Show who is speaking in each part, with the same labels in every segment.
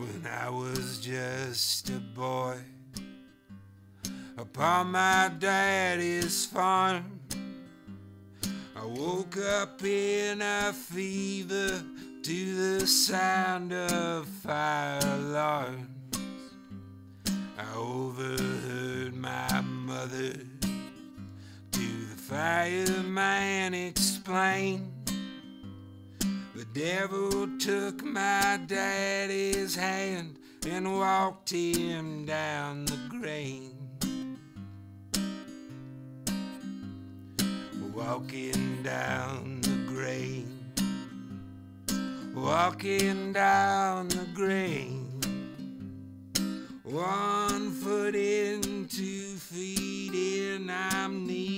Speaker 1: when I was just a boy upon my daddy's farm. I woke up in a fever to the sound of fire alarms. I overheard my mother to the fireman explain. Devil took my daddy's hand and walked him down the grain. Walking down the grain. Walking down the grain. One foot in, two feet in, I'm knee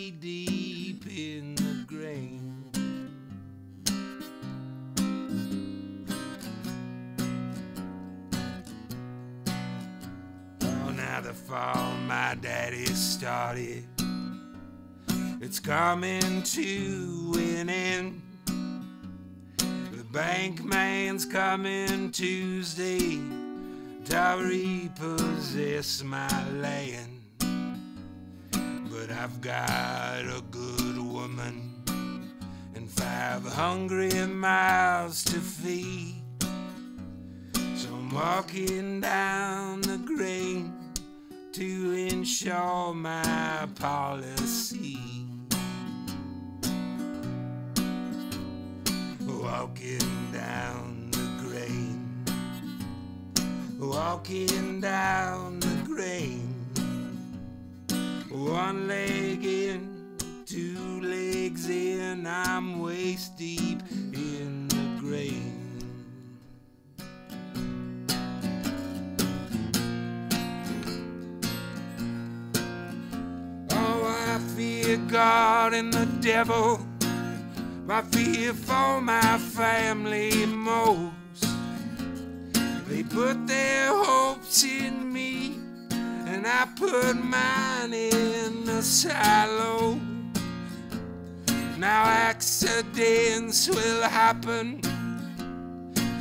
Speaker 1: the my daddy started. It's coming to an end. The bank man's coming Tuesday to repossess my land. But I've got a good woman and five hungry mouths to feed. So I'm walking down the grain to ensure my policy. Walking down the grain, walking down the grain, one leg in, two legs in, I'm waist deep in the grain. Fear God and the devil. My fear for my family most. They put their hopes in me, and I put mine in a silo. Now accidents will happen,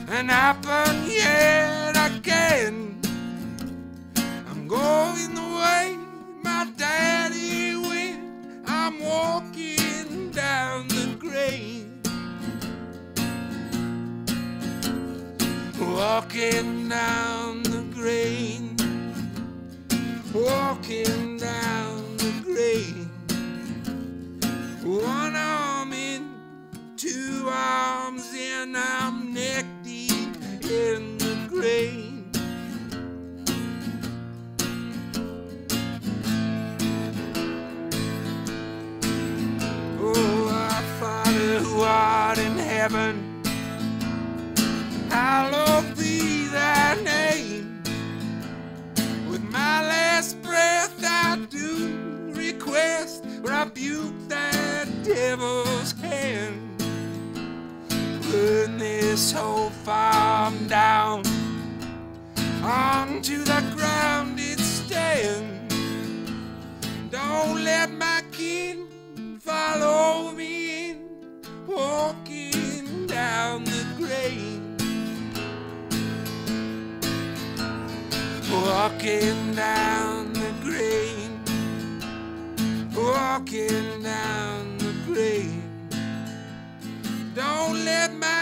Speaker 1: and happen yet again. I'm going the way my daddy Walking down the grain. Walking down the grain. One arm in, two arms in, I'm neck deep in the grain. Oh, our Father who art in heaven, do request, rebuke that devil's hand. Burn this whole farm down onto the ground it stands. Don't let my kin follow me in, walking down the grain. Walking down walking down the grave. Don't let my